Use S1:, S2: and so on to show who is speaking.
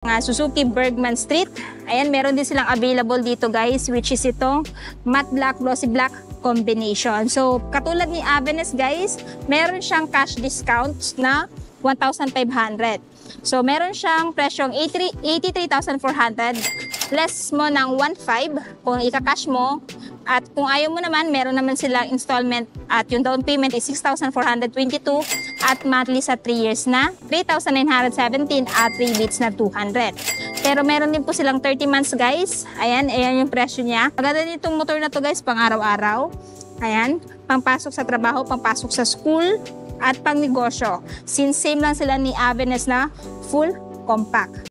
S1: nga Suzuki Bergman Street. Ayan, meron din silang available dito guys, which is itong matte black, glossy black combination. So, katulad ni Avenes guys, meron siyang cash discount na 1,500. So, meron siyang presyong 83 83,400 less mo ng 1,500 kung ika-cash mo. At kung ayaw mo naman, meron naman silang installment at yung down payment is 6,422 at monthly sa 3 years na 3,917 at rebates na 200. Pero meron din po silang 30 months guys. Ayan, ayan yung presyo niya. Maganda din itong motor na to guys, pang araw-araw. Ayan, pangpasok sa trabaho, pangpasok sa school, at pang negosyo. Since same lang sila ni Avenes na full compact.